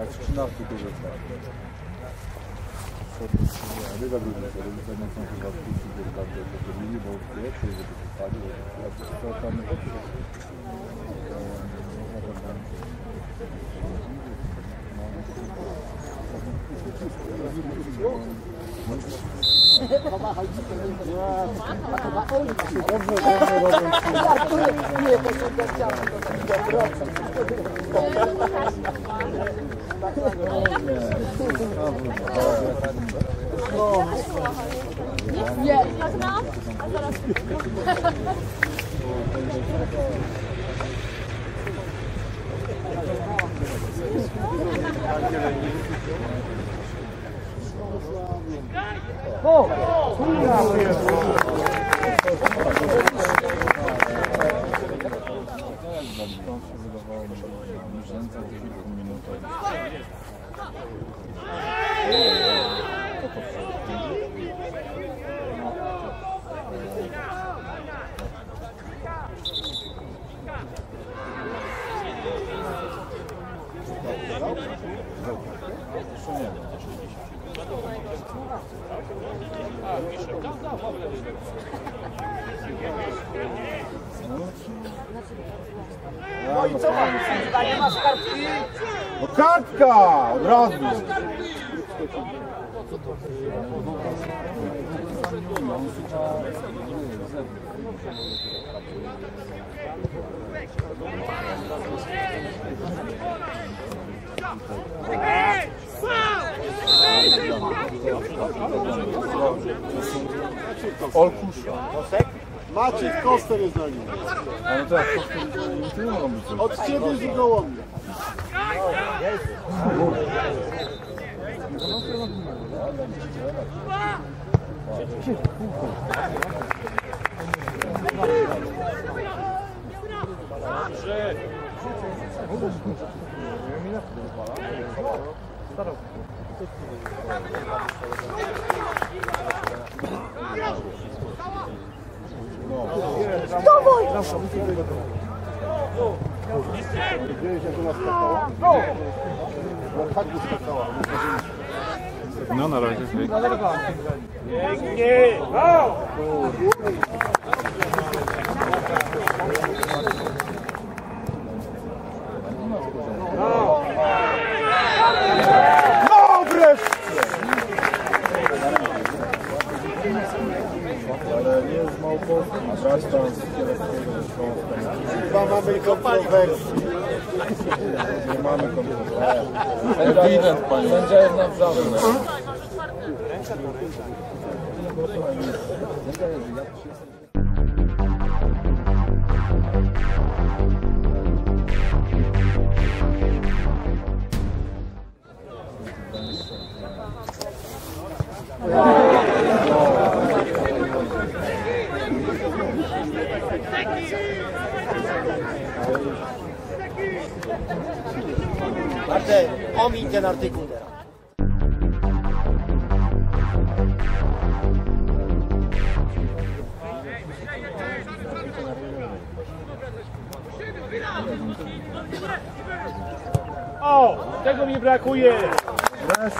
Yakışıklar tutacaklar. Aveva Gruzia, Russia non sono stati acquisti per il calcio del dominio, ma oltre a scese per il stadio, la società non è Grazie. Nie, zaczynam? A zaraz. To się wydawało mi, że rzęce w kilku minutach. Jeszcze nie wiem. No i co pan? Chyba nie masz kartki? No kartka! Od razu! Olkusza. Maciej Koster jest na nim. Ale to, to nie mogą być. Od ciebie z gołąbia. Widziałeś jak ona skakała? No tak by skakała. No na razie. No wreszcie! Ale nie z Małopolski, a brać tam z Kieleckiego ze Śląska. Chyba mamy kontrowersję. Nie mamy kontroli. Ewident, panie. Sędzia jest naprawdę. Marcel, omiń ten artykuł teraz. O, tego mi brakuje. Dobra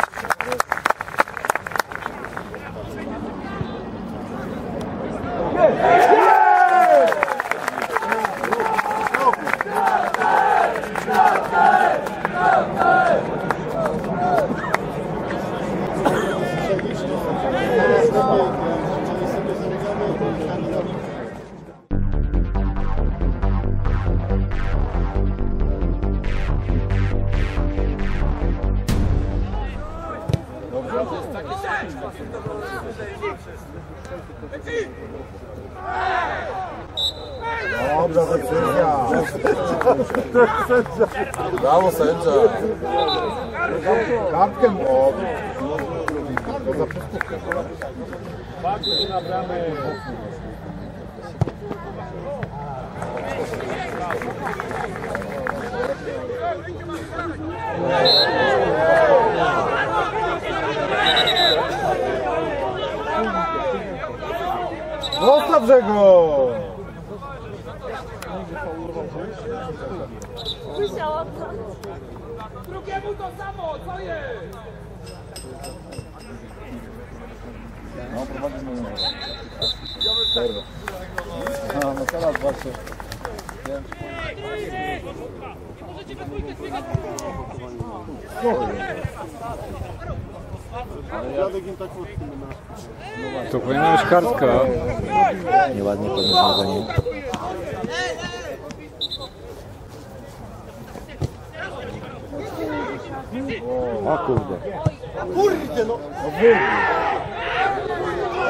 Brawo sędzia. Kartkę o. Patrzcie na bramę. Zostaw go! Słyszałam. Drugiemu to samo, co jest? No, prowadzimy numer. Zero. No, no teraz właśnie. Dziadek im tak ma. To powinna być kartka. Nieładnie podniosłem nie. O kurde. Kurde no! No wyjdź.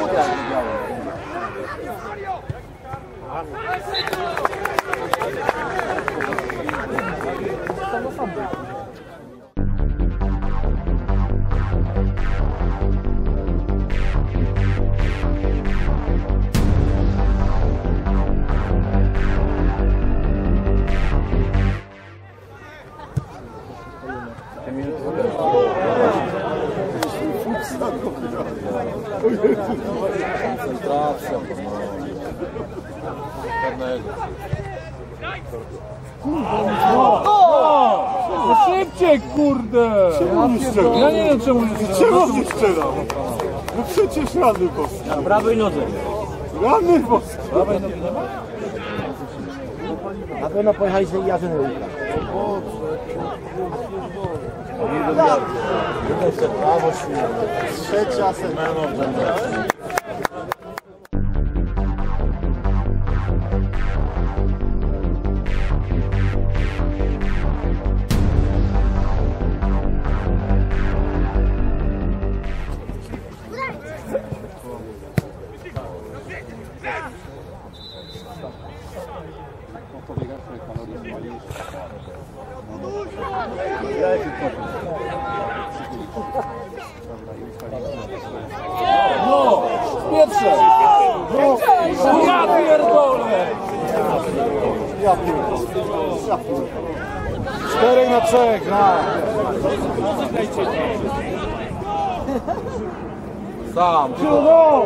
Uda nie działa. Tam sam był. Koncentracja. Pewnego. No szybciej, kurde! Ja nie wiem czemu nie Czemu nie strzelam? No przecież rany boskie. Na prawej nodze. Rany boskie. Na pewno pojechali z tej jarzyny ukradł. Trzecia semana. Ja pierdolę. Ja pierdolę. Na trzech, na. Sam. No!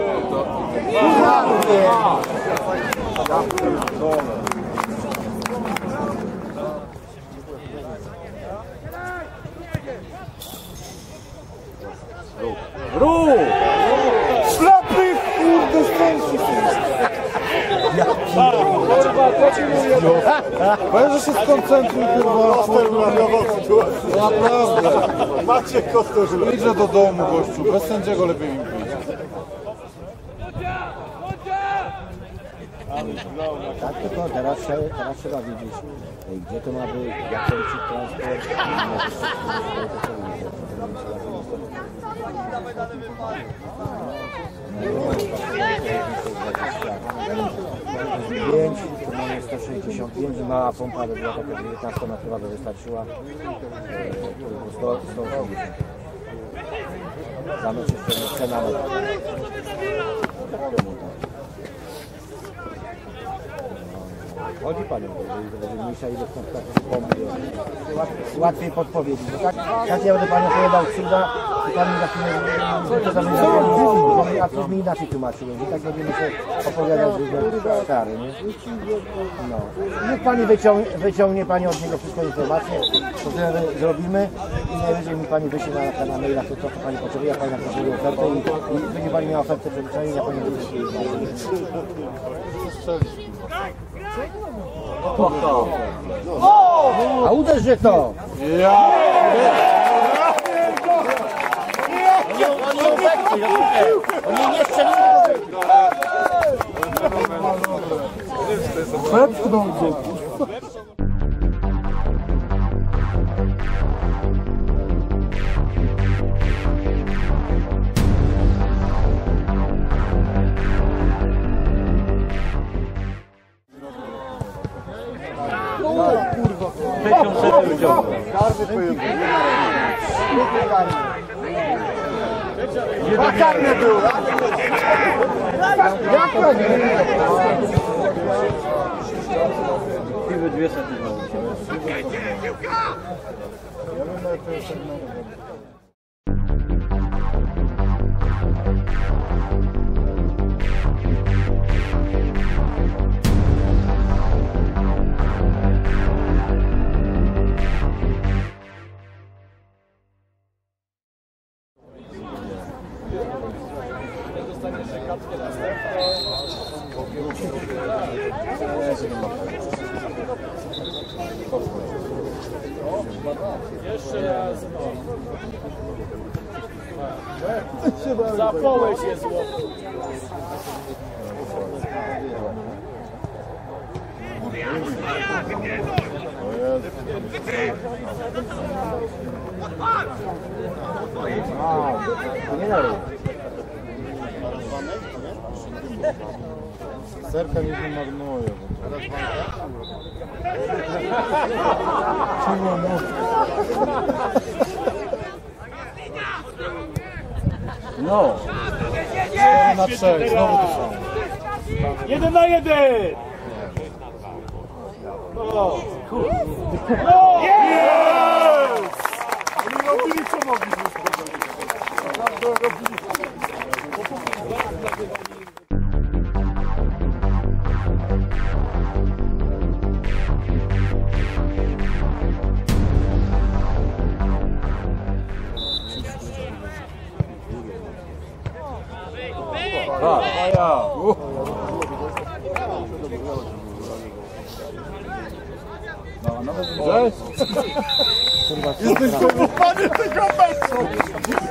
Rób! Ślepy kurde stęsi Kurwa? Weź, że się skoncentruj chyba. Koster uratował sytuację. Naprawdę. Macie koster. Idź do domu, gościu. Bez sędziego lepiej im pić. Tak, tylko teraz, teraz trzeba widzieć, gdzie to ma być, jak to liczyć transport. Pięć, to mamy 165, mała pompa by była taka 19 metrowa by wystarczyła. E, 100, 180. Zamek jeszcze cena metra. Chodzi Panią, jeżeli mniejsza ilość kontaktów łatwiej podpowiedzieć. Tak, tak ja będę Panią opowiadał cuda i Pan mi mnie zapomni, a ktoś mi inaczej tłumaczył. I tak będziemy się opowiadać różne stary, nie? No. Niech Pani wyciągnie, wyciągnie Pani od niego wszystkie informacje, to wtedy zrobimy i najwyżej mi Pani wyśle na, na maila to, co Pani potrzebuje, ja Pani napisuje ofertę i, i będzie Pani miała ofertę przeliczenia, ja Pani wyślę. A uderz, że to! Oni nie strzelili Karny A carne é tua! Já Tive 200 Eu não Za połę się złapał. A, to nie dalej. Serka nie wymarnuje. No, Na trzech, znowu to samo. Jeden na jeden! No! No! Oni robili co mogli. Naprawdę robili. A ja. Połupany tego meczu.